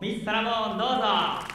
ミス・サラモンどうぞ。